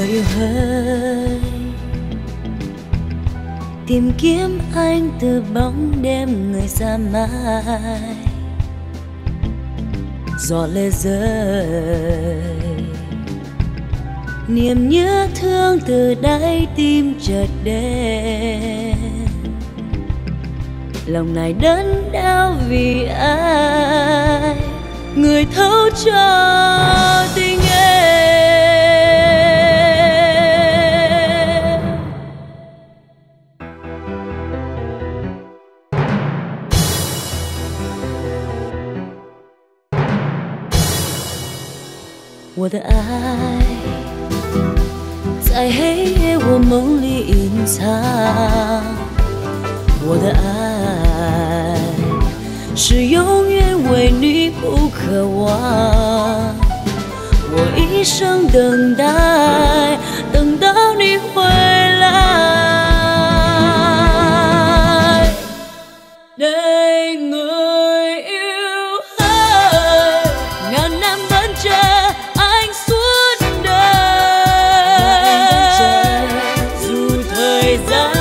người hơi tìm kiếm anh từ bóng đêm người xa mai. Giọt lệ rơi. Niềm nhớ thương từ đáy tim chợt đến lòng này đớn đau vì ai? Người thấu cho tim 我的爱在黑夜我梦里隐藏，我的爱是永远为你不渴望，我一生等待，Jesus.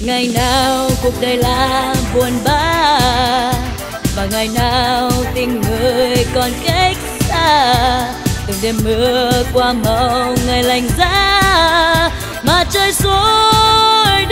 Ngày nào cuộc đời là buồn bã, và ngày nào tình người còn cách xa. Từng đêm mưa qua màu ngày lành giá, mà trời xối